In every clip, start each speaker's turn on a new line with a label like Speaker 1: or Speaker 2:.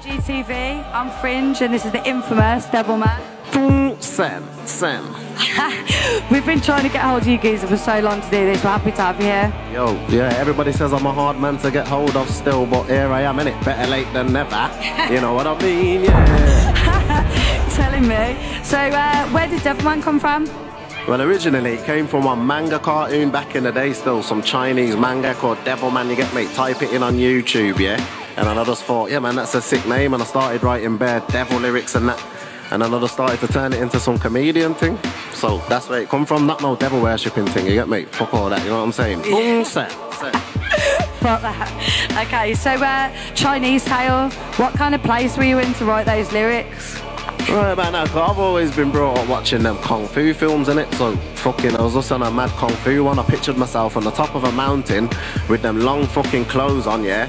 Speaker 1: IGTV. I'm Fringe, and this is the infamous Devilman.
Speaker 2: Boom, Sam, Sam.
Speaker 1: We've been trying to get hold of you geezer for so long to do this. We're happy to have you here.
Speaker 2: Yo, yeah, everybody says I'm a hard man to get hold of still, but here I am, innit? Better late than never. you know what I mean, yeah.
Speaker 1: Telling me. So, uh, where did Devil Man come from?
Speaker 2: Well, originally it came from one manga cartoon back in the day, still some Chinese manga called Devil Man, You get me? Type it in on YouTube, yeah. And then I just thought, yeah, man, that's a sick name, and I started writing bare devil lyrics and that. And then I just started to turn it into some comedian thing. So that's where it come from. Not no devil worshipping thing. You get me? Fuck all that. You know what I'm saying? Boom, set, set.
Speaker 1: Fuck that. Okay, so uh, Chinese tale. What kind of place were you in to write those lyrics?
Speaker 2: Right about now, 'cause I've always been brought up watching them kung fu films in it. So fucking, I was just on a mad kung fu one. I pictured myself on the top of a mountain with them long fucking clothes on, yeah.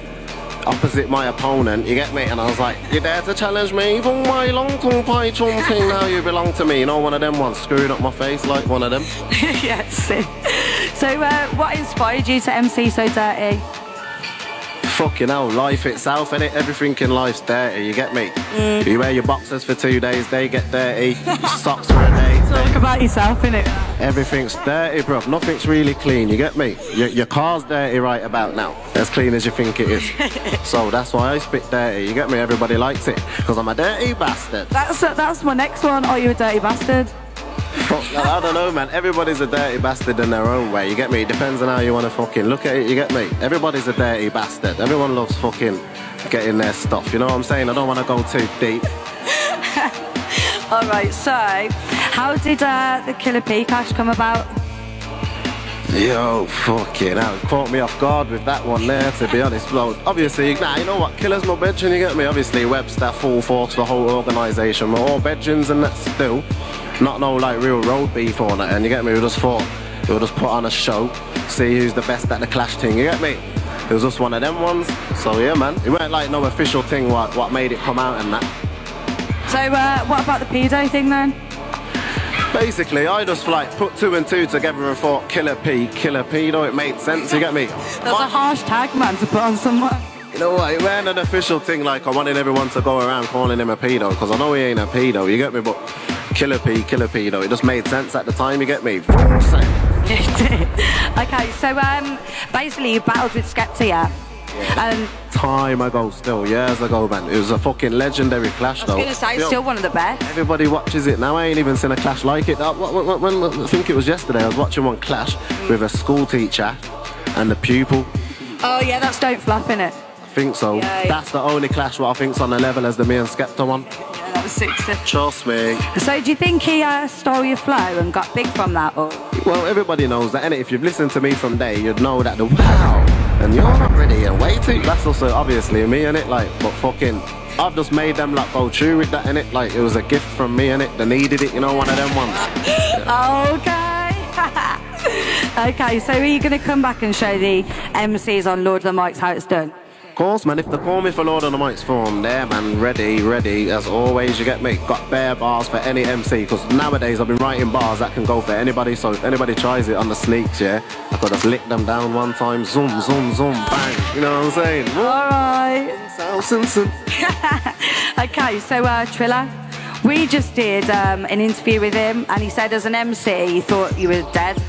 Speaker 2: Opposite my opponent, you get me? And I was like, you dare to challenge me? Even my long tongue pie chung thing, now you belong to me. You know, one of them ones screwing up my face like one of them.
Speaker 1: yes. So, uh, what inspired you to MC So Dirty?
Speaker 2: Fucking hell, life itself, innit? Everything in life's dirty, you get me? You wear your boxers for two days, they get dirty. Socks for a day.
Speaker 1: Talk about yourself, innit?
Speaker 2: Everything's dirty, bruv. Nothing's really clean. You get me? Your, your car's dirty right about now. As clean as you think it is. so that's why I spit dirty. You get me? Everybody likes it. Because I'm a dirty bastard.
Speaker 1: That's uh, that's my next one. Are you a dirty bastard?
Speaker 2: I don't know, man. Everybody's a dirty bastard in their own way. You get me? It depends on how you want to fucking look at it. You get me? Everybody's a dirty bastard. Everyone loves fucking getting their stuff. You know what I'm saying? I don't want to go too deep.
Speaker 1: All right. So, how did uh, the Killa P clash come about?
Speaker 2: Yo, fucking hell, caught me off guard with that one there, to be honest. Well, obviously, nah, you know what, Killa's my bedroom, you get me? Obviously, Webster, Full Force, the whole organisation, we're all bedrooms and that's still. Not no, like, real road beef or and you get me? We just thought, we'll just put on a show, see who's the best at the clash thing, you get me? It was just one of them ones, so yeah, man. It weren't like no official thing what, what made it come out and that.
Speaker 1: So, uh, what about the pedo thing then?
Speaker 2: Basically, I just like put two and two together and thought Killa P, Killa P, you know, it made sense, you get me?
Speaker 1: That's a harsh tag, man, to put on someone.
Speaker 2: You know what? It weren't an official thing like I wanted everyone to go around calling him a pedo because I know he ain't a pedo. You get me? But Killa P, Killa P, Pedo. It just made sense at the time. You get me?
Speaker 1: okay, so um, basically you battled with Skepta, yeah? And
Speaker 2: Time ago, still years ago, man. It was a fucking legendary clash,
Speaker 1: I
Speaker 2: though.
Speaker 1: was going to say,
Speaker 2: Yo,
Speaker 1: still one of the best.
Speaker 2: Everybody watches it now. I ain't even seen a clash like it. Wh- when- I think it was yesterday. I was watching one clash with a school teacher and the pupil.
Speaker 1: Oh, yeah, that's Don't Flop, innit?
Speaker 2: I think so.
Speaker 1: Yeah, yeah.
Speaker 2: That's the only clash what I think's on the level as the me and Skepta one.
Speaker 1: Yeah, that was sick stuff.
Speaker 2: Trust me.
Speaker 1: So, do you think he uh, stole your flow and got big from that? Or?
Speaker 2: Well, everybody knows that, and if you've listened to me from day, you'd know that the wow, and you're not ready and way too. That's also obviously me, in it, Like, but fucking, I've just made them like go true with that, in it, Like, it was a gift from me, in it. They needed it, you know, one of them ones.
Speaker 1: Okay. okay, so are you going to come back and show the MCs on Lord of the Mics how it's done?
Speaker 2: Course, man, if they call me for Lord of the Mics form, there, man, ready, ready, as always, you get me. Got bare bars for any MC, because nowadays I've been writing bars that can go for anybody, so if anybody tries it on the sneaks, yeah, I could just lick them down one time, zoom, zoom, zoom, bang, you know what I'm saying?
Speaker 1: All right.
Speaker 2: Sound Simpson.
Speaker 1: Okay, so uh, Triller, we just did um, an interview with him, and he said as an MC he thought you were dead.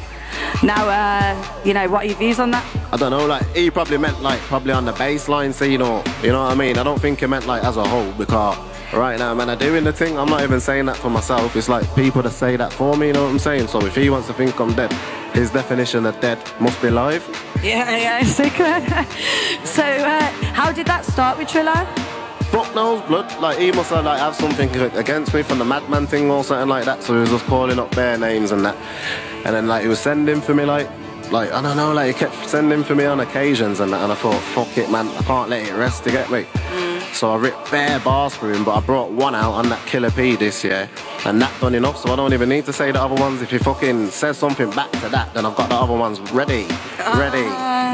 Speaker 1: Now, uh, you know, what are your views on that?
Speaker 2: I don't know, like he probably meant like probably on the bassline scene or you know what I mean. I don't think he meant like as a whole because right now, man, I'm doing the thing. I'm not even saying that for myself. It's like people that say that for me. You know what I'm saying? So if he wants to think I'm dead, his definition of dead must be live.
Speaker 1: Yeah, yeah, sick. so, uh, how did that start with Triller?
Speaker 2: Fuck knows, blood. Like he must have like have something against me from the madman thing or something like that. So he was just calling up bare names and that. And then like he was sending for me like like I don't know, like he kept sending for me on occasions and that and I thought, fuck it man, I can't let it rest to get me. Mm. So I ripped bare bars for him, but I brought one out on that Killa P this year, and that done enough. So I don't even need to say the other ones. If he fucking says something back to that, then I've got the other ones ready, ready,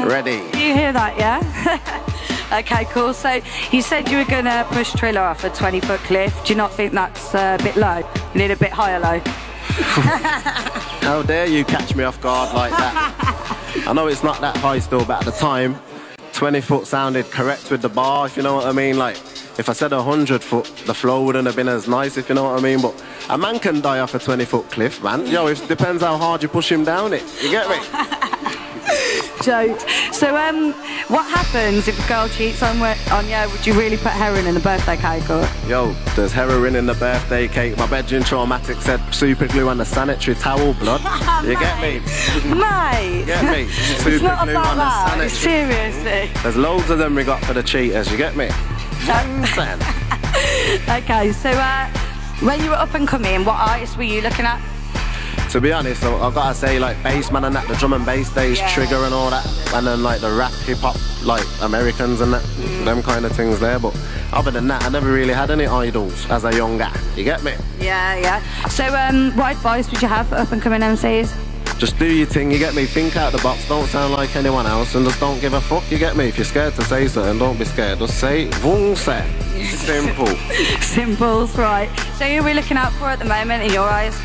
Speaker 2: ready.
Speaker 1: You hear that, yeah? okay, cool. So, you said you were going to push Triller off a 20 foot cliff. Do you not think that's uh, a bit low? You need a bit higher low?
Speaker 2: How dare you catch me off guard like that? I know it's not that high still, but at the time, 20 foot sounded correct with the bar, if you know what I mean. Like, if I said a hundred foot, the flow wouldn't have been as nice, if you know what I mean. But a man can die off a 20 foot cliff, man. Yo, it depends how hard you push him down it. You get me?
Speaker 1: Joke. So, um, what happens if a girl cheats on, on you? Would you really put heroin in the birthday cake or?
Speaker 2: Yo, there's heroin in the birthday cake. My bedroom traumatic said super glue and a sanitary towel, blood. You get me?
Speaker 1: Mate!
Speaker 2: Get me?
Speaker 1: it's
Speaker 2: Super
Speaker 1: not
Speaker 2: glue
Speaker 1: about
Speaker 2: and a
Speaker 1: that.
Speaker 2: sanitary.
Speaker 1: Seriously.
Speaker 2: There's loads of them we got for the cheaters, you get me? Understand?
Speaker 1: Okay, so uh, when you were up and coming, what artists were you looking at?
Speaker 2: to be honest, I- I've got to say, like, bass man and that, the drum and bass days,
Speaker 1: Yeah.
Speaker 2: Trigga and all that, and then, like, the rap, hip hop, like, Americans and that,
Speaker 1: Mm.
Speaker 2: them kind of things there. But other than that, I never really had any idols as a young guy. You get me?
Speaker 1: Yeah, yeah. So, um, what advice would you have for up and coming MCs?
Speaker 2: Just do your thing, you get me? Think out the box, don't sound like anyone else, and just don't give a fuck, you get me? If you're scared to say something, don't be scared. Just say. Wong say. Simple.
Speaker 1: Simples, right. So, who are we looking out for at the moment in your eyes?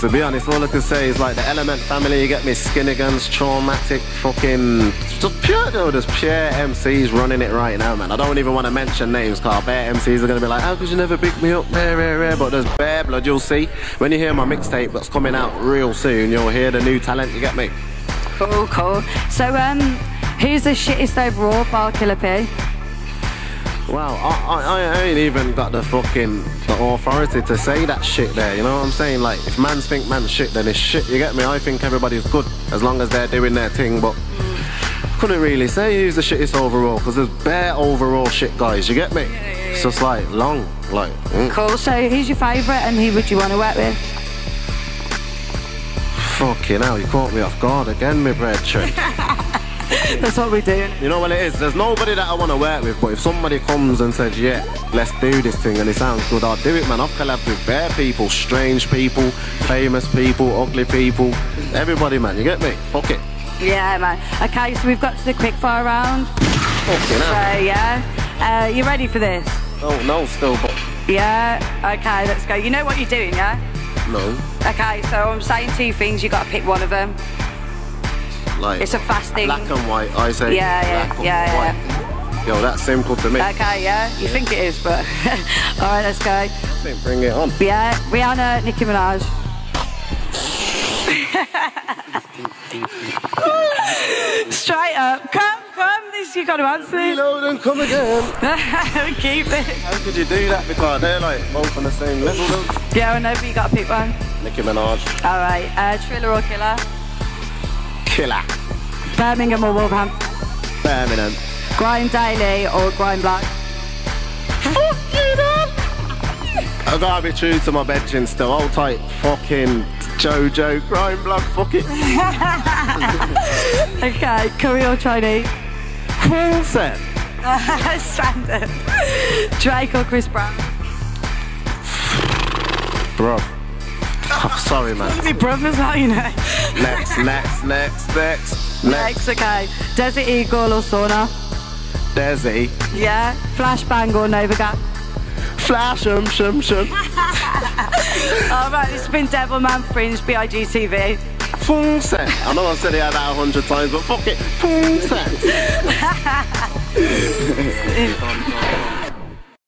Speaker 2: To be honest, all I can say is like the Element family, you get me Skinnigans, Traumatic, fucking just pure, yo, there's pure MCs running it right now, man. I don't even want to mention names, cause bare MCs are gonna be like, how could you never pick me up, rare, rare, rare. But there's bare blood, you'll see. When you hear my mixtape that's coming out real soon, you'll hear the new talent, you get me?
Speaker 1: Cool, cool. So, um, who's the shittest overall, bar Killa P?
Speaker 2: Wow, I, I, I ain't even got the fucking the authority to say that shit there. You know what I'm saying? Like, if mans think man's shit, then it's shit. You get me? I think everybody's good as long as they're doing their thing. But couldn't really say who's the shittest overall because there's bare overall shit guys. You get me? It's just like long, like. mm,
Speaker 1: Cool. So, who's your favourite and who would you want to work with?
Speaker 2: fucking hell, you caught me off guard again, my bread trick.
Speaker 1: That's what we do.
Speaker 2: You know what it is? There's nobody that I want to work with, but if somebody comes and says, yeah, let's do this thing and it sounds good, I'll do it, man. I've collabed with bare people, strange people, famous people, ugly people, everybody, man. You get me? Fuck it.
Speaker 1: Yeah, man. Okay, so we've got to the quickfire round.
Speaker 2: Fucking
Speaker 1: So,
Speaker 2: hell.
Speaker 1: yeah. Uh, you ready for this?
Speaker 2: No, no, still, but
Speaker 1: Yeah. Okay, let's go. You know what you're doing, yeah?
Speaker 2: no.
Speaker 1: Okay, so I'm saying two things. You got to pick one of them.
Speaker 2: Like,
Speaker 1: It's a fast thing.
Speaker 2: Black and white, I say.
Speaker 1: Yeah, yeah,
Speaker 2: black and
Speaker 1: yeah,
Speaker 2: white. Yo, that's simple to me.
Speaker 1: Okay, yeah. You think it is, but all right, let's go.
Speaker 2: Bring it on.
Speaker 1: Yeah, Rihanna, Nicki Minaj. Straight up, come, come. This you got to answer.
Speaker 2: Reload and come again.
Speaker 1: Keep it.
Speaker 2: How could you do that? Because they're like both on the same level.
Speaker 1: Yeah, I know, but you got to pick one.
Speaker 2: Nicki Minaj.
Speaker 1: All right, uh, Triller or Killa?
Speaker 2: Killa.
Speaker 1: Birmingham or Wolverhampton?
Speaker 2: Birmingham.
Speaker 1: Grime Daily or Grind Black?
Speaker 2: Fuck you, I gotta be true to my bedroom still. Hold tight. Fucking Jojo. Crime Black Fuck it.
Speaker 1: Okay, Curry or Chinese?
Speaker 2: Full set.
Speaker 1: Standard. Drake or Chris Brown?
Speaker 2: Bro. Oh, sorry, man.
Speaker 1: My brothers, how you know?
Speaker 2: Next, next, next, next, next.
Speaker 1: Next, okay. Desert Eagle or Sauna?
Speaker 2: Desi.
Speaker 1: Yeah. Flash Flashbang or Novagap?
Speaker 2: Flash, um, shum, shum.
Speaker 1: All right, this has been Devilman Fringe, BIGTV.
Speaker 2: Full set. I know I've said it that a hundred times, but fuck it. Full set.